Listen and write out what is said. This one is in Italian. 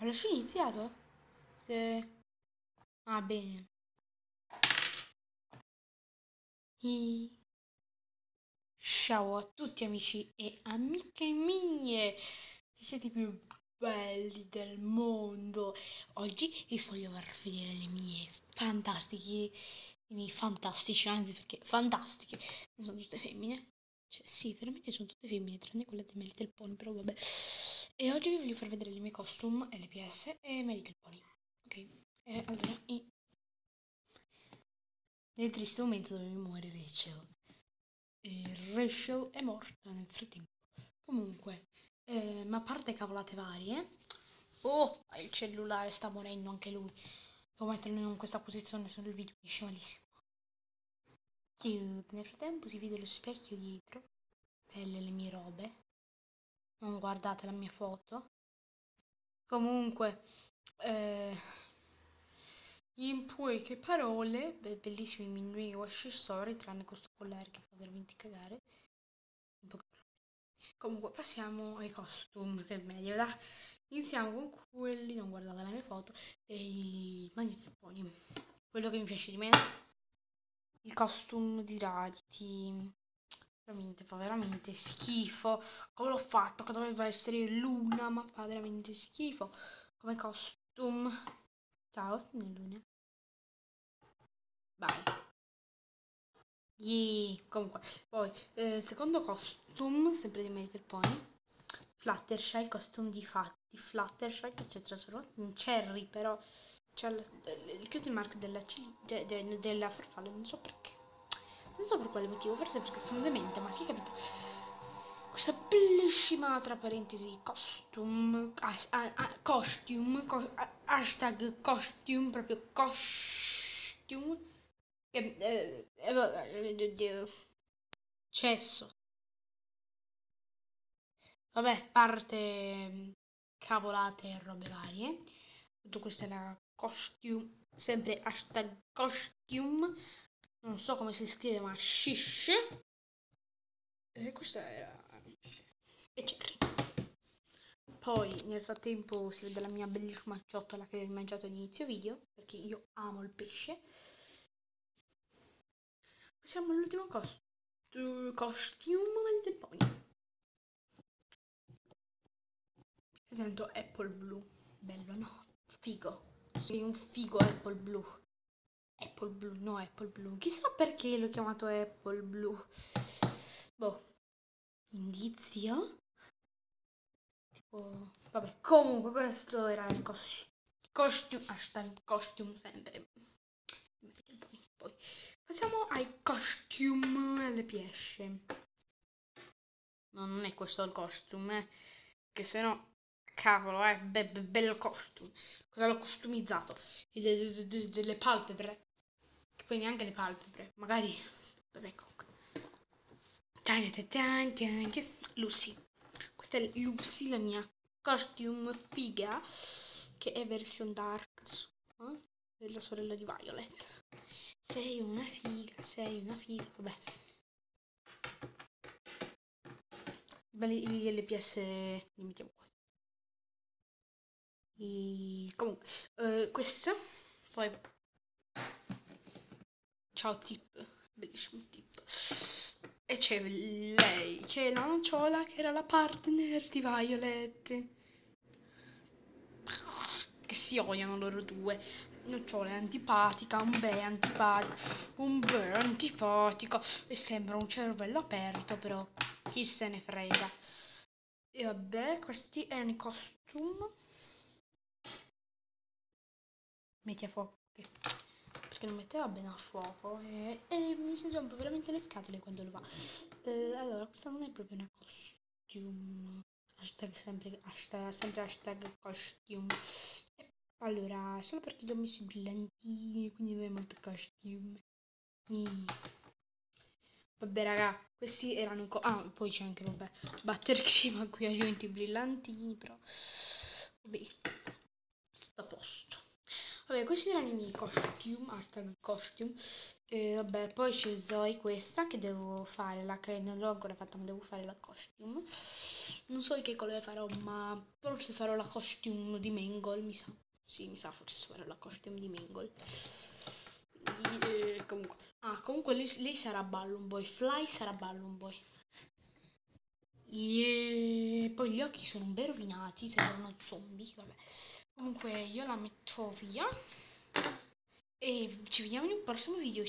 Ho lasciato iniziato? Se... Ah, bene. I... Ciao a tutti amici e amiche mie, che siete i più belli del mondo. Oggi vi voglio far vedere le mie fantastiche, i miei fantastici, anzi perché fantastiche, sono tutte femmine. Cioè, sì, veramente sono tutte femmine, tranne quella di My Little Pony, però vabbè. E oggi vi voglio far vedere le mie costume LPS e My Little Pony. Ok, e allora, i... nel triste momento dove mi muore Rachel. E Rachel è morta nel frattempo. Comunque, eh, ma a parte cavolate varie... Oh, il cellulare sta morendo anche lui. Devo metterlo in questa posizione, se il video esce malissimo. Cute. Nel frattempo si vede lo specchio dietro. Belle le mie robe. Non guardate la mia foto. Comunque, eh, in poche parole, bellissimi i miei accessori, tranne questo collare che fa veramente cagare. Comunque, passiamo ai costume, che è meglio, da. Iniziamo con quelli, non guardate la mia foto, dei magneti pony. Quello che mi piace di meno il costume di Rarity veramente fa veramente schifo. Come l'ho fatto che doveva essere Luna ma fa veramente schifo. Come costume. Ciao sono Luna. Vai. Yeah. comunque. Poi eh, secondo costume sempre di Mary Pony Fluttershy il costume di, fatti Fluttershy che c'è trasformato in Cherry però c'è il, cutie mark della, de, de, della farfalla, non so perché. Non so per quale motivo, forse perché sono demente, ma si è capito. Questa bellissima, tra parentesi, costume, ah, ah, costume, co, hashtag costume, proprio costume, che, eh, eh, cesso. Vabbè, parte cavolate e robe varie. Tutto questo è la costume, sempre hashtag costume, non so come si scrive ma shish. E questa era... e cherry. Poi nel frattempo si vede la mia bellissima ciotola che ho mangiato all'inizio video, perché io amo il pesce. Passiamo all'ultimo costume, costume del pony. Presento Apple Blue, bello no? Figo. Sei un figo Apple Blue. Apple Blue, no Apple Blue. Chissà perché l'ho chiamato Apple Blue. Boh. Indizio? Tipo... Vabbè, comunque questo era il costume. Costume, hashtag costume sempre. Poi passiamo ai costume LPS. No, non è questo il costume, eh. Che se no cavolo, eh, be- be- bello costume. Cosa l'ho costumizzato? De- de- de- delle palpebre. Che poi neanche le palpebre. Magari... Vabbè, comunque. Lucy. Questa è Lucy, la mia costume figa. Che è versione dark. Eh? Della sorella di Violet. Sei una figa, sei una figa. Vabbè. Belli gli LPS li mettiamo qua. E comunque, uh, questo, poi, ciao tip, bellissimo tip. E c'è lei, che è la nocciola, che era la partner di Violet. Che si odiano loro due. Nocciola è antipatica, un bè antipatico, un bè antipatico. E sembra un cervello aperto, però chi se ne frega. E vabbè, questi erano i costume metti a fuoco perché non metteva bene a fuoco e, e mi si rompe veramente le scatole quando lo fa. Eh, allora questa non è proprio una costume. Hashtag sempre hashtag, sempre hashtag costume. Allora solo perché gli ho messo i brillantini quindi non è molto costume. Mm. vabbè raga questi erano co- ah poi c'è anche vabbè buttercream a cui aggiunto i brillantini però. Vabbè. Tutto a posto Vabbè, questi erano i miei costume, hashtag costume. E vabbè, poi c'è Zoe questa che devo fare, la che non l'ho ancora fatta, ma devo fare la costume. Non so di che colore farò, ma forse farò la costume di Mengol, mi sa. Sì, mi sa forse farò la costume di Mengol. E, comunque. Ah, comunque lei, lei sarà Ballon Boy, Fly sarà Ballon Boy. E poi gli occhi sono un vero rovinati, sembrano zombie, vabbè. Comunque io la metto via e ci vediamo in un prossimo video.